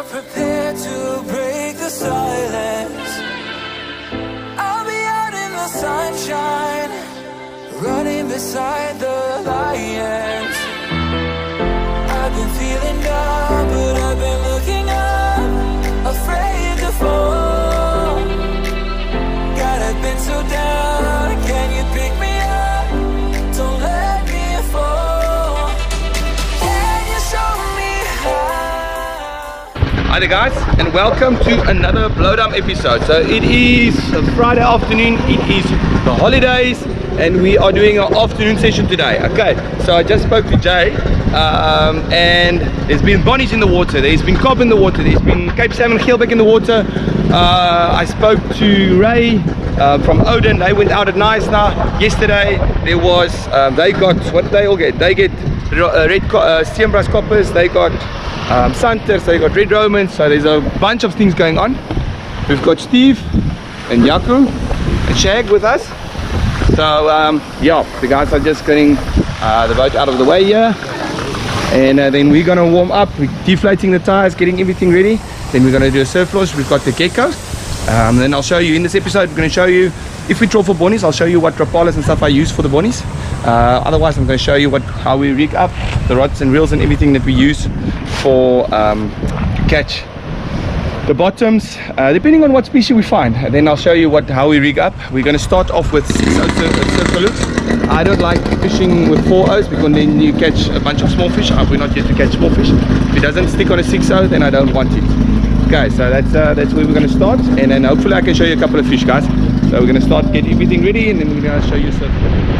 are prepared to break the silence. I'll be out in the sunshine, running beside Hi there guys and welcome to another Bloudam episode. So it is Friday afternoon, it is the holidays and we are doing an afternoon session today. Okay, so I just spoke to Jay um, and there's been bonnies in the water, there's been cob in the water, there's been Cape Salmon Geelback in the water. Uh, I spoke to Ray uh, from Odin, they went out at Knysna yesterday. There was, um, they got, what they all get? They get red co- uh, Steenbras coppers, they got um, you got Red Romans, so there's a bunch of things going on. We've got Steve and Yaku and Shag with us. So um, yeah, the guys are just getting uh, the boat out of the way here. And uh, then we're gonna warm up, we're deflating the tires, getting everything ready. Then we're gonna do a surf launch, we've got the gecko. Um, then I'll show you in this episode, we're gonna show you, if we draw for bonnies, I'll show you what rapalas and stuff I use for the bonnies. Uh, otherwise, I'm gonna show you what how we rig up the rods and reels and everything that we use for um, to catch the bottoms. Uh, depending on what species we find and then I'll show you what how we rig up. We're going to start off with 6 O's circle I don't like fishing with 4 O's because then you catch a bunch of small fish. Uh, we're not here to catch small fish. If it doesn't stick on a 6 O then I don't want it. Okay so that's uh, that's where we're going to start and then hopefully I can show you a couple of fish guys. So we're going to start get everything ready and then we're going to show you some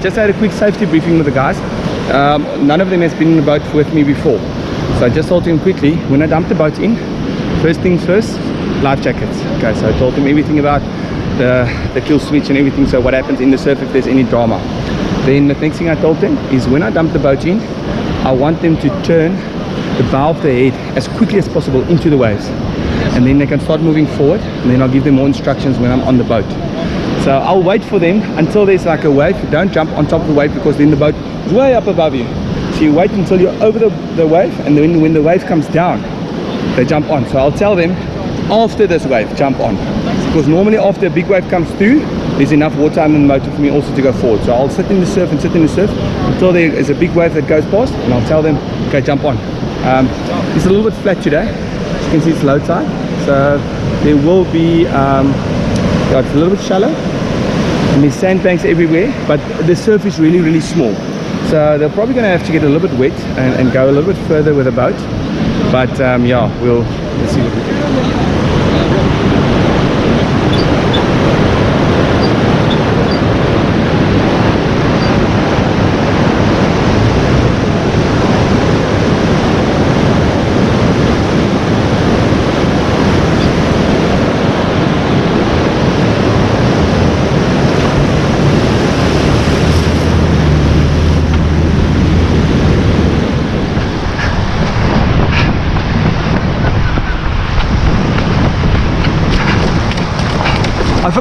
just had a quick safety briefing with the guys. Um, none of them has been in the boat with me before. So I just told him quickly, when I dump the boat in, first things first, life jackets. Okay, so I told him everything about the, the kill switch and everything, so what happens in the surf if there's any drama. Then the next thing I told them is when I dump the boat in, I want them to turn the bow of the head as quickly as possible into the waves. And then they can start moving forward, and then I'll give them more instructions when I'm on the boat. So I'll wait for them until there's like a wave. Don't jump on top of the wave because then the boat is way up above you. So you wait until you're over the, the wave and then when the wave comes down, they jump on. So I'll tell them after this wave, jump on. Because normally after a big wave comes through, there's enough water in the motor for me also to go forward. So I'll sit in the surf and sit in the surf until there is a big wave that goes past and I'll tell them, okay, jump on. Um, it's a little bit flat today. As you can see it's low tide. So there will be, um, yeah, it's a little bit shallow and there's sandbanks everywhere but the surf is really really small. So they're probably to have to get a little bit wet and, and go a little bit further with the boat. But um, yeah we'll see what we can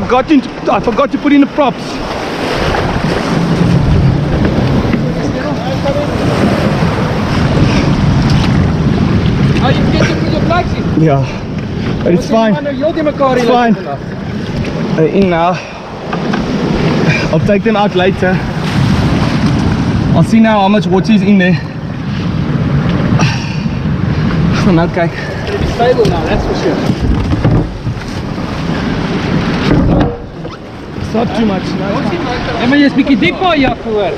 forgot to, I forgot to put in the props. Oh, you get to put your flags in. Yeah, but it's fine. You'll die mekaar It's fine. They're in now. I'll take them out later. I'll see now how much water is in there. Nou kyk. Be stable now, that's for sure. not too much. No, maar je speak in deep boy voor.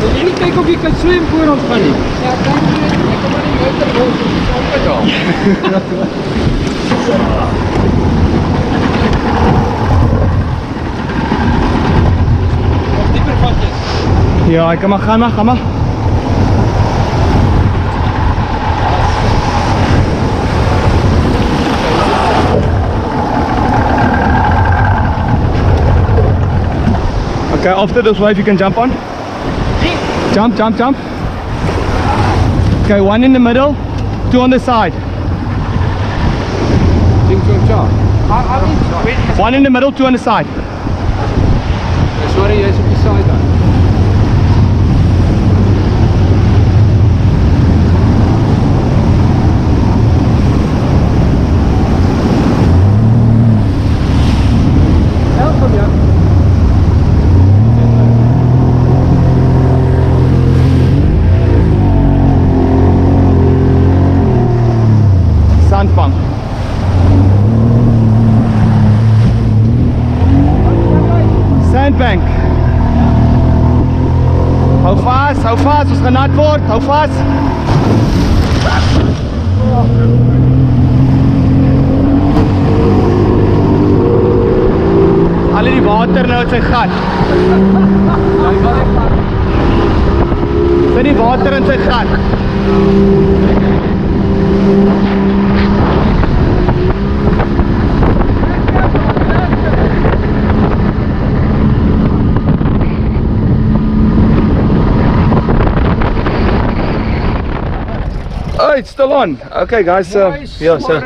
Wil je niet kijken of je kan swim voor ons, Fanny? Ja, je. Ik kan maar. Ik. Ja, ik kan maar gaan, maar maar. Okay, after this wave you can jump on. Jump, jump, jump. Okay, one in the middle, two on the side. Dink so cha. One in the middle, two on the side. Gaan nat word. Hou vas. Al die water nou in sy gat. Sit die water in sy gat. It's still on. Okay, guys. So yeah, so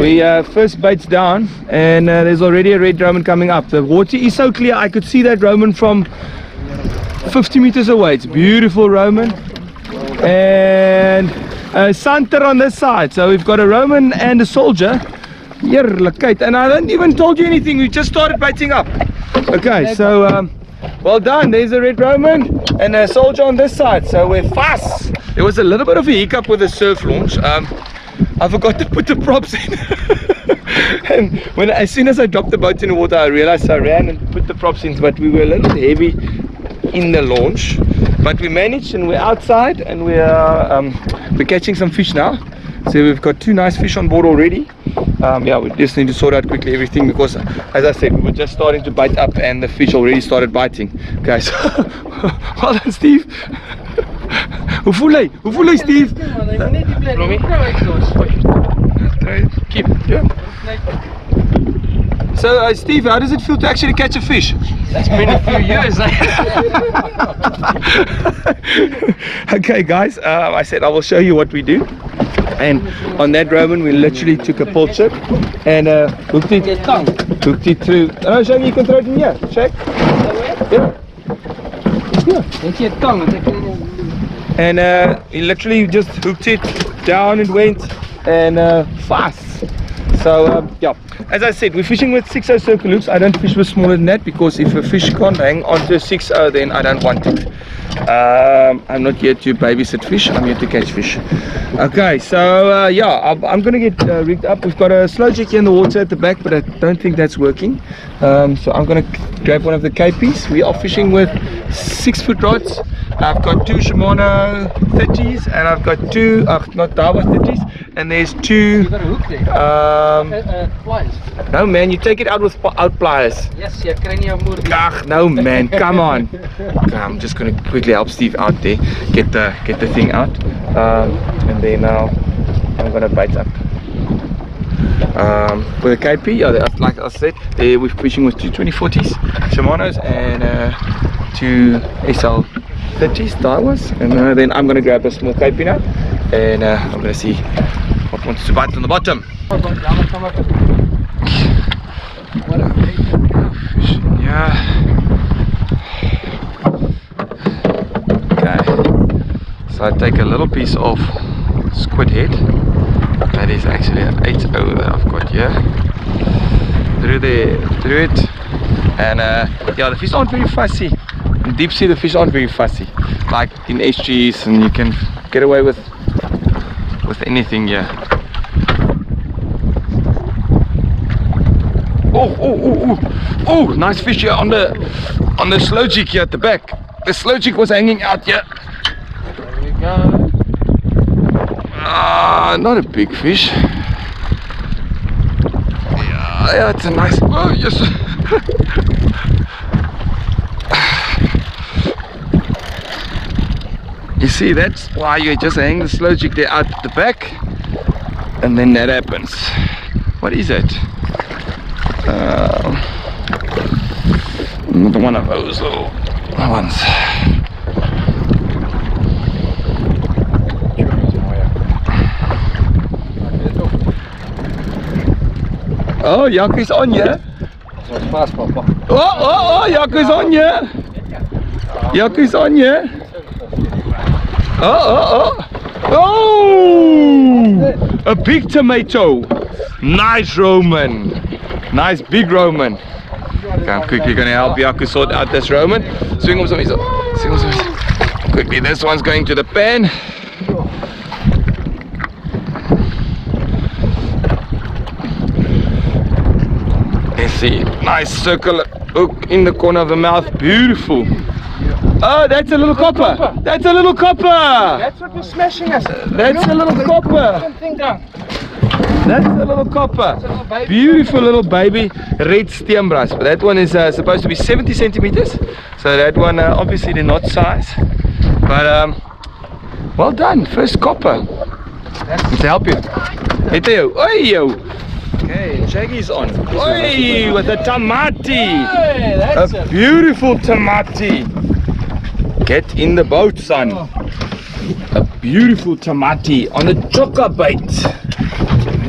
we uh, first baits down, and uh, there's already a red Roman coming up. The water is so clear. I could see that Roman from 50 meters away. It's beautiful Roman, and a Santer on this side. So we've got a Roman and a soldier. Here, look, Kate. And I haven't even told you anything. We just started baiting up. Okay, so um, well done. There's a red Roman and a soldier on this side. So we're fast. There was a little bit of a hiccup with the surf launch. Um, I forgot to put the props in. and when as soon as I dropped the boat in the water, I realized I ran and put the props in, but we were a little heavy in the launch. But we managed, and we're outside, and we're um, we're catching some fish now. So we've got two nice fish on board already. Um, yeah, we just need to sort out quickly everything because, as I said, we were just starting to bite up, and the fish already started biting. Okay, so well done, Steve. Hoe voel hy? Hoe voel hy, Steve? Keep, yeah. So, uh, Steve, how does it feel to actually catch a fish? It's been a few years. okay, guys, uh, I said I will show you what we do. And on that Roman, we literally took a pull chip and uh, hooked it, hooked it through. Oh, Shaggy, you can throw it in here. Check. Yeah. Dink jy 'n tang want And uh, he literally just hooked it down and went and uh, fast. So um, yeah, as I said, we're fishing with 6.0 circle loops. I don't fish with smaller than that because if a fish can't hang onto a 6.0, then I don't want it. Um, I'm not here to babysit fish. I'm here to catch fish. Okay, so uh, yeah, I'm, I'm gonna get uh, rigged up. We've got a slow jig in the water at the back, but I don't think that's working. Um, so I'm gonna grab one of the KPs. We are fishing with six foot rods. I've got two Shimano 30s and I've got two, uh, not Daiwa 30s, and there's two. got a hook there. Um, Uh, uh, flies. no man, you take it out with out pliers. Yes, nie 'n moer. Ach, no man, come on. Okay, I'm just gonna quickly help Steve out there, get the get the thing out, um, and then now I'm gonna bite up. Um, with a KP, yeah, the- like I said, we're fishing with two 2040s Shimano's and uh, two SL the gist I was. And uh, then I'm gonna grab a small caipirinha and uh, I'm gonna see what wants to bite on the bottom. Yeah. Okay. So I take a little piece of squid head. That is actually an 8-0 that I've got here. Through the through it. And uh, yeah, the fish aren't very fussy. In deep sea, the fish aren't very fussy. Like in HGs and you can get away with with anything here. Oh, oh, oh, oh, oh, nice fish here on the on the slow jig here at the back. The slow jig was hanging out here. There we go. Ah, not a big fish. Yeah, yeah, it's a nice. Oh, yes. you see, that's why you just hang the slow jig there out the back, and then that happens. What is it? Uh, another one of those little ones. Oh, Jaco's on you. Papa. Oh, oh, oh, Jaco's on you. Jaco's on you. Oh, oh, oh. Oh! A big tomato. Nice Roman. Nice big Roman. Okay, I'm quickly gonna help Jaco sort out this Roman. Swing him some Swing him some Quickly, this one's going to the pan. Let's see. Nice circle hook in the corner of the mouth. Beautiful. Oh, that's a little copper. copper. That's a little copper. That's what was smashing us. That's a little copper. Down. That's a little copper. little baby. Beautiful little baby red steenbras. But that one is uh, supposed to be 70 centimeters. So that one uh, obviously the not size. But um, well done. First copper. To help you. Hey Theo. Oi yo. Okay, Shaggy's on. Oi, with a tamati. Hey, that's A beautiful tamati. Get in the boat, son. A beautiful tamati on the chokka bait.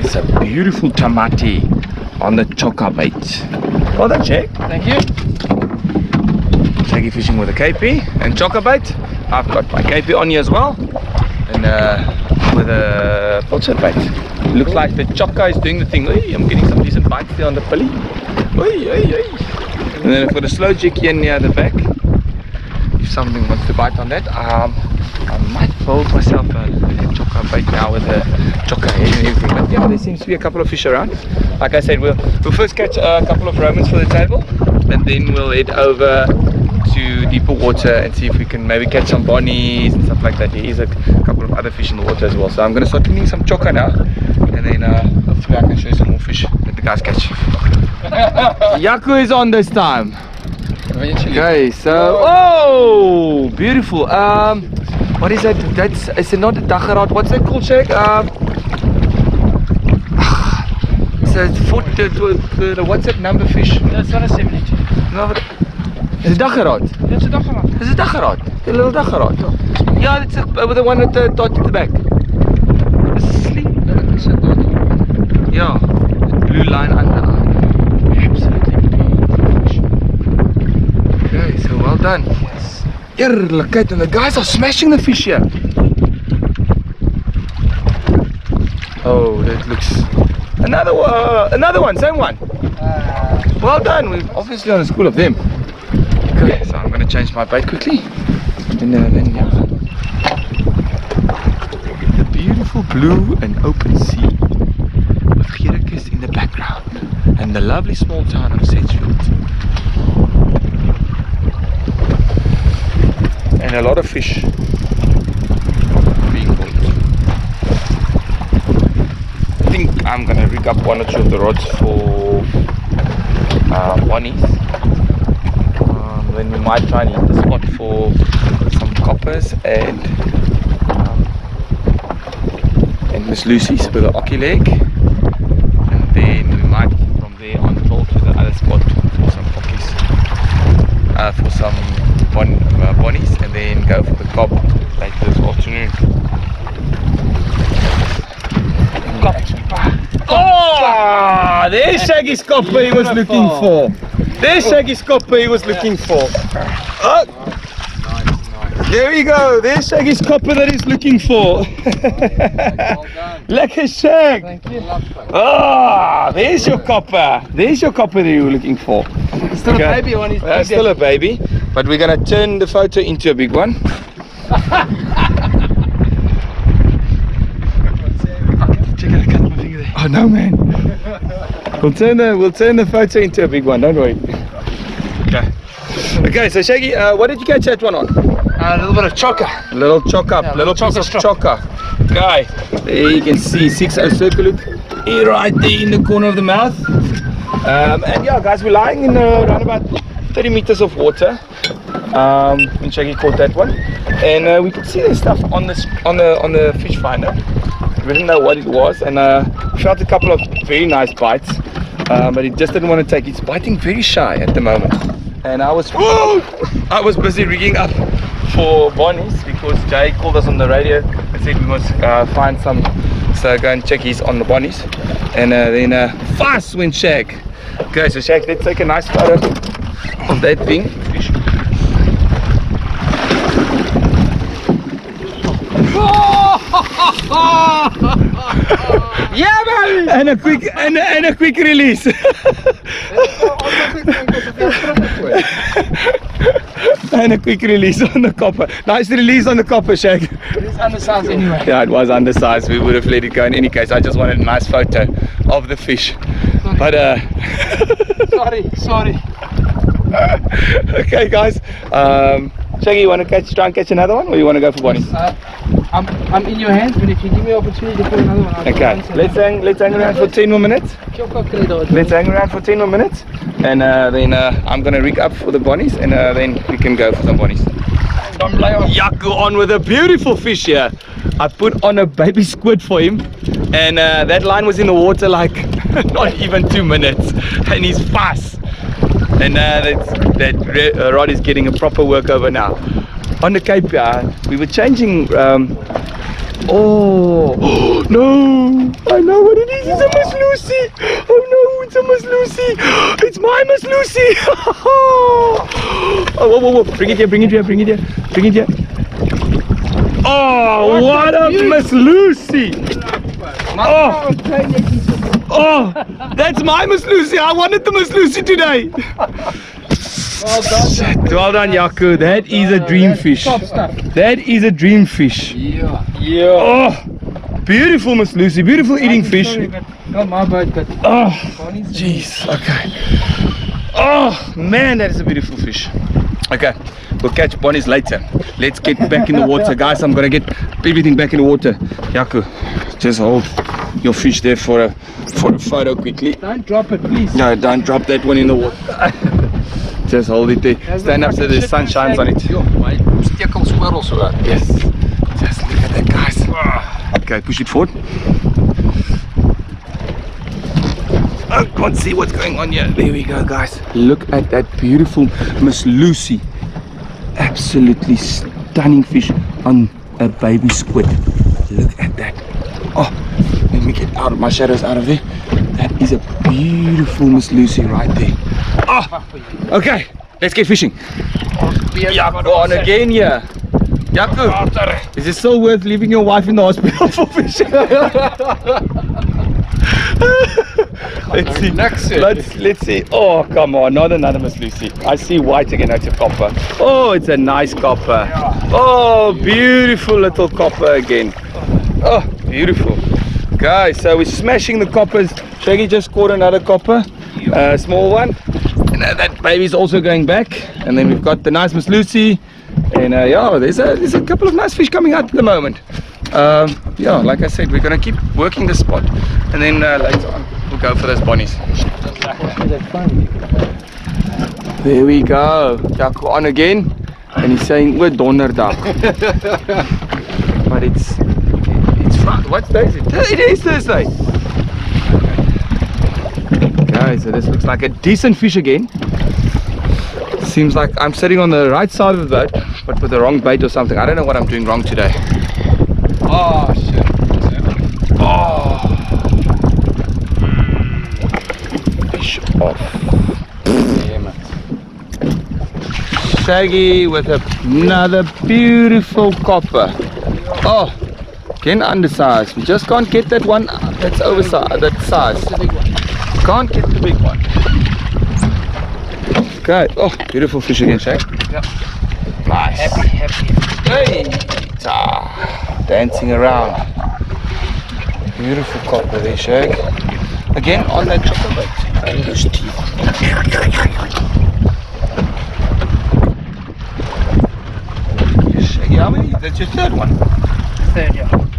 It's a beautiful tamati on the chokka bait. Well done, Shag. Thank you. Shaggy fishing with a KP and chokka bait. I've got my KP on here as well. And uh, with a pilchard bait. Looks like the chokka is doing the thing. Oi, I'm getting some decent bites there on the pulley. Oi, oi, oi. And then for the slow jig here near the back, something wants to bite on that, um, I might build myself a, a chokka bait now with a chokka and everything. But yeah, there seems to be a couple of fish around. Like I said, we'll, we'll first catch a couple of Romans for the table, and then we'll head over to deeper water and see if we can maybe catch some bonnies and stuff like that. There is a couple of other fish in the water as well. So I'm going to start cleaning some chokka now, and then uh, hopefully I can show you some more fish that the guys catch. Yaku is on this time. Okay, so oh, beautiful. Um, what is that? That's is it not a dageraad? What's that called, Shake? Um, it's a foot. The, the, the, what's that number fish? That's not a 72. No, it's a dageraad. That's a dageraad. It's a dageraad. The little dageraad. Yeah, it's a, with the one with the dot at the back. It's asleep. A. Yeah, the blue line under. Absolutely beautiful fish. Okay, so well done. Yes. Yeah, look at them. The guys are smashing the fish here. Oh, that looks. Another one. Uh, another one. Same one. Well done. We're obviously on a school of them. Okay, so I'm gonna change my bait quickly. And uh, then yeah. The beautiful blue and open sea with Gerike's in the background and the lovely small town of Sedgefield. And a lot of fish being caught. I think I'm gonna rig up one or two of the rods for uh, bonnies. Um, then we might try and hit the spot for some coppers and um, and Miss Lucy's with the Ocky leg. And then we might from there on to the other spot for some Ockies. Uh, for some uh, bonnies and then go for the cob later this afternoon. Cop. Oh, there's Shaggy's copper he was looking for. There's Shaggy's copper he was looking for. Oh, There we go. There's Shaggy's copper that he's looking for. Well done. Lekker Shag. Thank you. Ah, there's your copper. There's your copper that you were looking for. Still Okay. a baby on his Uh, still a baby, but we're gonna turn the photo into a big one. Check out, I cut my finger there. Oh no, man. We'll turn the we'll turn the photo into a big one. Don't worry. Okay. Okay, so Shaggy, uh, what did you catch that one on? Uh, a little bit of chokka. A little chock up, Yeah, little little piece of chokka chokka. Guy, there you can see six O circle loop here right there in the corner of the mouth. Um, and yeah, guys, we're lying in the around about 30 meters of water. Um, when Shaggy caught that one, and uh, we could see the stuff on the on the on the fish finder. We didn't know what it was, and uh, felt a couple of very nice bites, um, but he just didn't want to take. He's biting very shy at the moment, and I was whoa, I was busy rigging up for Bonnie's because Jay called us on the radio and said we must uh, find some. So go and check his on the Bonnie's, and uh, then uh, fast went Shag. Okay, so Shag, let's take a nice photo of that thing. Yeah, baby! And a quick and, a- and a quick release. and a quick release on the copper. Nice release on the copper, Shag. It's undersized anyway. Yeah, it was undersized. We would have let it go in any case. I just wanted a nice photo of the fish. But uh Sorry, sorry. okay guys. Um Shaggy, you wanna catch try and catch another one or you wanna go for Bonnie? Uh, I'm, I'm in your hands, but if you give me opportunity to put another one, I'll Okay, let's hang let's hang around for ten more minutes. Let's hang around for 10 more minutes and uh, then uh, I'm gonna rig up for the bonnies and uh, then we can go for some bonnies. Yaku on with a beautiful fish here. I put on a baby squid for him and uh, that line was in the water like not even two minutes and he's fast. And uh, that's, that uh, rod is getting a proper workover now. On the Cape, uh, we were changing um, Oh, no! I know what it is. It's a Miss Lucy. Oh no, it's a Miss Lucy. It's my Miss Lucy. oh, whoa, whoa, whoa! Bring it here, bring it here, bring it here, bring it here. Oh, what a Miss Lucy! Oh, oh, that's my Miss Lucy. I wanted the Miss Lucy today. Well done. Shit, well done, Yaku. That is a dream fish. That is a dream fish. Yeah. Yeah. Oh, beautiful, Miss Lucy. Beautiful eating fish. Sorry, not my boat, but Oh, Bonnie's. jeez. Okay. Oh, man, that is a beautiful fish. Okay, we'll catch Bonnie's later. Let's get back in the water, guys. I'm gonna get everything back in the water. Yaku, just hold your fish there for a for a photo quickly. Don't drop it, please. No, don't drop that one in the water. just hold it there. Stand up so the sun shines on it. Stikkel squirrel so. Yes. Just look at that, guys. Okay, push it forward. I can't see what's going on here. There we go, guys. Look at that beautiful Miss Lucy. Absolutely stunning fish on a baby squid. Look at that. Oh, let me get out of my shadows out of there. That is a beautiful Miss Lucy right there. Oh, okay. Let's get fishing. Yaku on again here. Yaku, is it still worth leaving your wife in the hospital for fishing? let's see. Let's let's see. Oh come on, not another Miss Lucy. I see white again. That's a copper. Oh, it's a nice copper. Oh, beautiful little copper again. Oh, beautiful. Guys, so we're smashing the coppers. Shaggy just caught another copper, a small one. And uh, that baby's also going back. And then we've got the nice Miss Lucy. And uh, yeah, there's a, there's a couple of nice fish coming out at the moment. Um, yeah, like I said, we're going to keep working the spot. And then uh, later on, we'll go for those bonnies. There we go. Jaco on again. And he's saying, we're donderdag. but it's, it's Friday. What day is it? It is Thursday. Okay, so this looks like a decent fish again. Seems like I'm sitting on the right side of the boat, but with the wrong bait or something. I don't know what I'm doing wrong today. Oh shit. Oh. Fish off. Damn it. Shaggy with another beautiful copper. Oh, again undersized. We just can't get that one that's oversized, that size. Can't get the big one. Okay. Oh, beautiful fish again, Shag. Yeah. Nice. Happy, happy. Hey, ta, dancing around. Beautiful copper there, Shag. Again on that chopper bait. English teeth. Shaggy, how many? That's your third one. Third, yeah.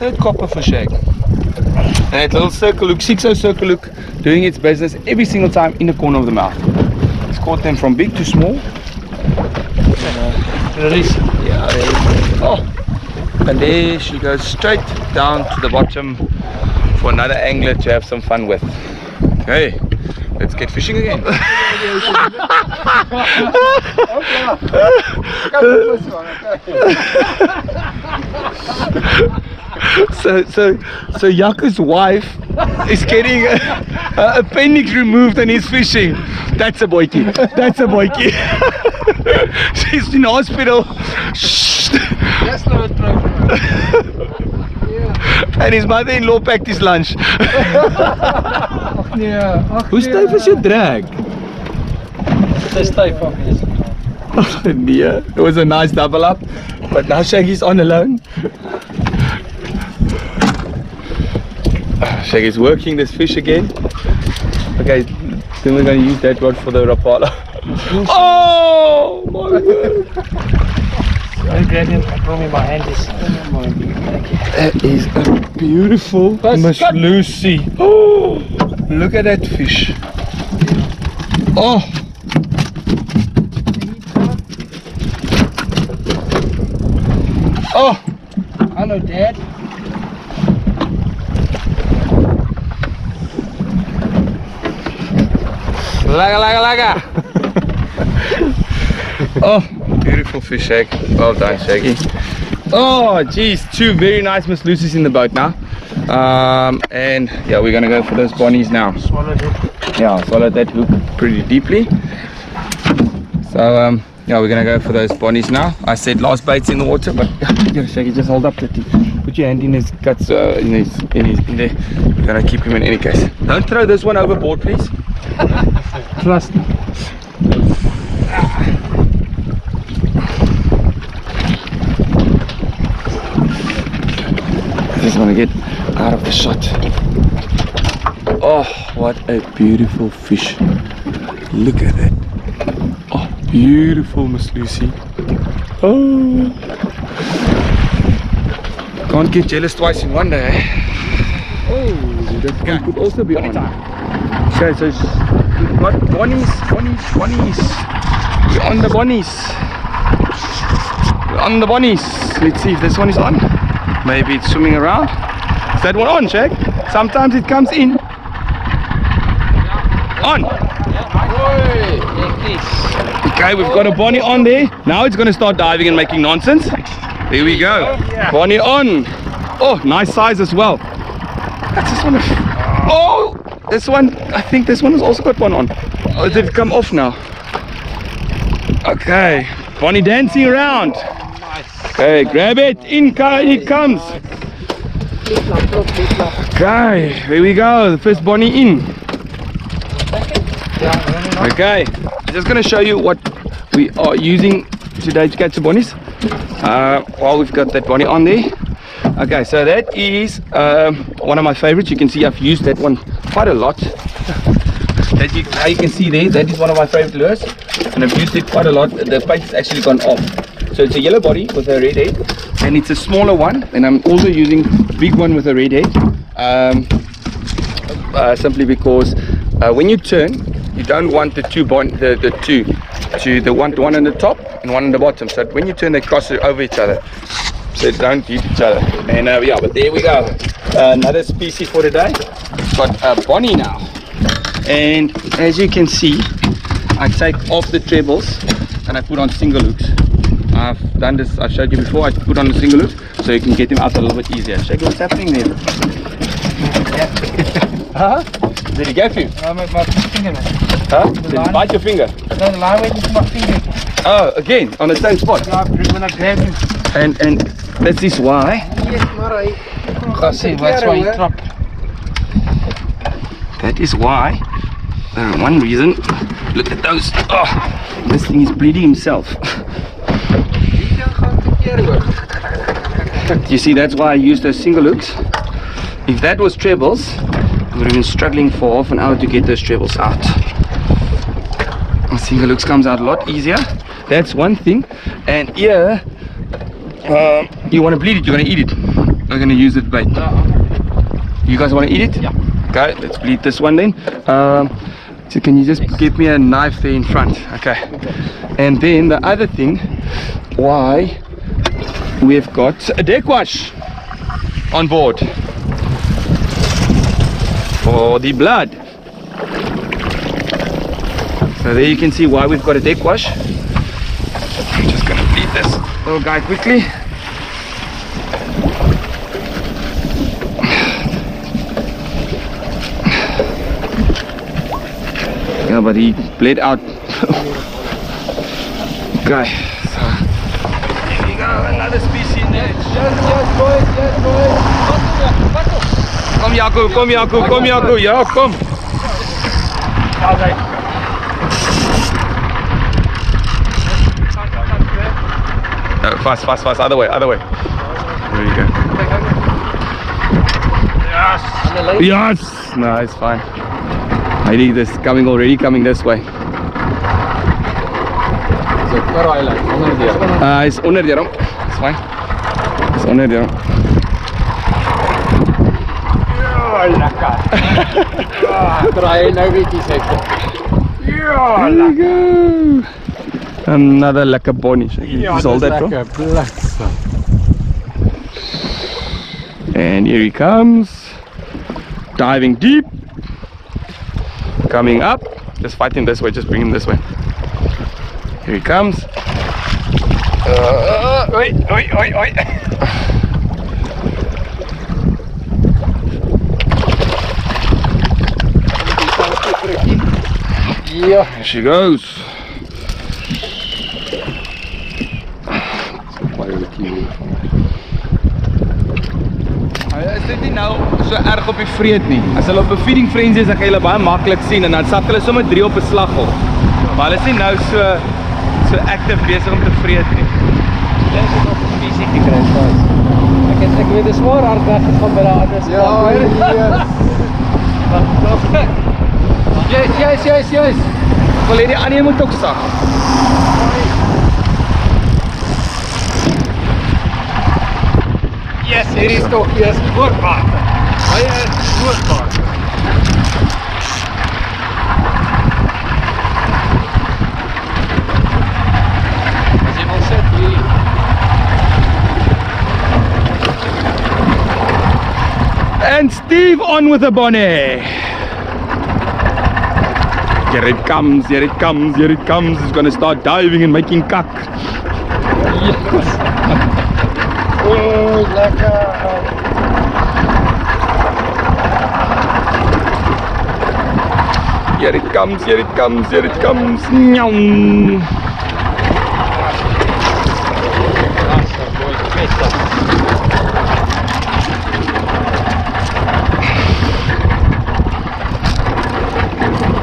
Third copper for Shag. And that little circle look, 60 circle look, doing its business every single time in the corner of the mouth. It's caught them from big to small. Release. Yeah, there you. Oh, and there she goes straight down to the bottom for another angler to have some fun with. Okay, let's get fishing again. so, so, so Jako's wife is getting a, a appendix removed and he's fishing. That's a boykie. That's a boykie. She's in hospital. Shh. That's not a trophy. And his mother-in-law packed his lunch. Yeah. Hoe styf is jou drag? Dis styf obviously. nee, it was a nice double up. But now Shaggy's on alone. Shaggy's working this fish again. Okay, then we're going to use that rod for the Rapala. oh my word. I grab him, I throw me my hand is. That is a beautiful Miss. Lucy. Oh, look at that fish. Oh. Oh, Hello, Dad. Laga, laga, laga. oh, beautiful fish, Shag. Well done, Shaggy. Oh, geez, two very nice Miss Lucy's in the boat now. Um, and yeah, we're gonna go for those bonnies now. Swallowed it. yeah, swallowed that hook pretty deeply. So um, yeah, we're gonna go for those bonnies now. I said last bait's in the water, but yeah, Shaggy, just hold up the thing. Put your hand in his guts, uh, in his, in his, in there. We're gonna keep him in any case. Don't throw this one overboard, please. Trust me. I just want to get out of the shot. Oh, what a beautiful fish. Look at that. Oh, beautiful, Miss Lucy. Oh. Can't get jealous twice in one day. eh? Oh, that one could also be on. Okay, so we've got bonnies, bonnies, bonnies. We're on the bonnies. We're on the bonnies. Let's see if this one is on. Maybe it's swimming around. Is that one on, Shag? Sometimes it comes in. On. Okay, we've got a Bonnie on there. Now it's going to start diving and making nonsense. There we go. Oh, Bonnie on. Oh, nice size as well. That's this one. Oh, this one. I think this one has also got one on. Oh, did it come off now? Okay. Bonnie dancing around. Okay, grab it. In it comes. Okay, here we go. The first Bonnie in. Okay, I'm just going to show you what we are using today to catch the bonnies. Uh, while we've got that bonnie on there. Okay, so that is um, one of my favorites. You can see I've used that one quite a lot. That you, now you can see there, that is one of my favorite lures. And I've used it quite a lot. The bait has actually gone off. So it's a yellow body with a red head. And it's a smaller one. And I'm also using a big one with a red head. Um, uh, simply because uh, when you turn, you don't want the two bond, the, the two, to the one, one on the top and one on the bottom. So when you turn, they cross over each other. So they don't hit each other. And uh, yeah, but there we go. Uh, another species for today. Got a bonnie now. And as you can see, I take off the trebles and I put on single hooks. I've done this, I showed you before, I put on the single hooks so you can get them out a little bit easier. Check what's happening there. Huh? Did he get you? I'm at my finger. Huh? Then bite your finger. No, the line went into my finger. Oh, again, on the same spot. When I grabbed him. And and that is why. Yes, maar hy... Gaan sê, why hy trap? That is why. Uh, one reason. Look at those. Oh, this thing is bleeding himself. You see, that's why I used those single hooks. If that was trebles, I would have been struggling for half an hour to get those trebles out. Hooks comes out a lot easier. That's one thing. And here, um, you want to bleed it, you're going to eat it. Not going to use it bait. You guys want to eat it? Yeah. Okay, let's bleed this one then. Um, so can you just give me a knife there in front? Okay. And then the other thing, why we've got a deck wash on board for the blood. So there you can see why we've got a deck wash. I'm just gonna bleed this little guy quickly. Yeah, but he bled out. okay, so here we go, another species in there. Yes, yes, boys, yes, boys. Kom Jaco, kom Jaco, kom Jaco, ja kom. No, fast, fast, fast, other way, other way. There you go. Yes! Yes! No, it's fine. I think this coming already coming this way. So, Karo Island, onder die. Uh, it's onder die romp. It's fine. It's die romp. Oh, lekker. Draai nou bietjie sê. Ja, go. Another lekker bonnie. Ja, that, bro. Bliksem. And here he comes. Diving deep. Coming up. Just fight him this way. Just bring him this way. Here he comes. Uh, oi, oi, oi, oi. Ja. Here she goes. Baie bietjie. Is dit nie nou so erg op die vreet nie? As hulle op 'n feeding frenzy is, dan kan jy hulle baie maklik sien en dan sak hulle sommer 3 op 'n slag op. Maar hulle is nie nou so so aktief besig om te vreet nie. Dit is nog visie te kry vas. Ek het ek weet dis swaar hard weggegaan by daai ander Ja, span. Yes, yes, yes, yes. Wil jy die ander moet ook sak? Yes, it is yes. Oh, As jy wil sit hier. And Steve on with the bonnet. Here it comes, here it comes, here it comes. He's gonna start diving and making kak. Oei, lekker. Here it comes, here it comes, here it comes. Nyam.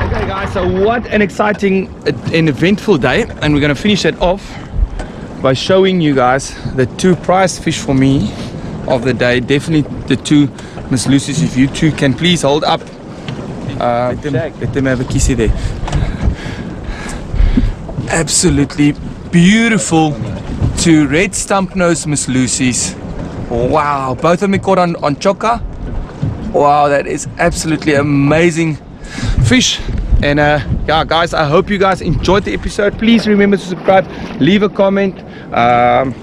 Okay guys, so what an exciting uh, and eventful day and we're going to finish it off by showing you guys the two prize fish for me of the day. Definitely the two Miss Lucy's if you two can please hold up. Uh, let, them, let them have a kissy there. Absolutely beautiful two red stump nose Miss Lucy's. Wow, both of them we caught on, on chokka. Wow, that is absolutely amazing fish. And uh, yeah, guys, I hope you guys enjoyed the episode. Please remember to subscribe, leave a comment. Um,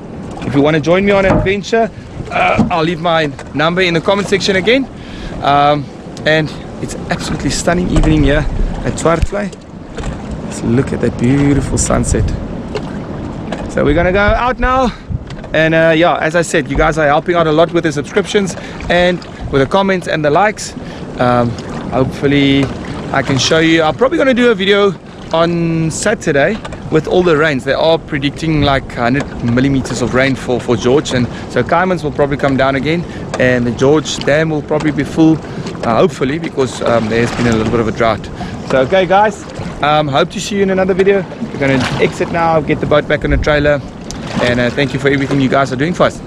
if you want to join me on an adventure, uh, I'll leave my number in the comment section again. Um, and it's absolutely stunning evening here at Zwartvlei. Let's look at that beautiful sunset. So we're gonna go out now. And uh, yeah, as I said, you guys are helping out a lot with the subscriptions and with the comments and the likes. Um, hopefully, I can show you. I'm probably going to do a video on Saturday with all the rains. They are predicting like 100 millimeters of rain for, for George. And so Kaaimans will probably come down again. And the George Dam will probably be full, uh, hopefully, because um, there's been a little bit of a drought. So, okay, guys, um, hope to see you in another video. We're going to exit now, get the boat back on the trailer. And uh, thank you for everything you guys are doing for us.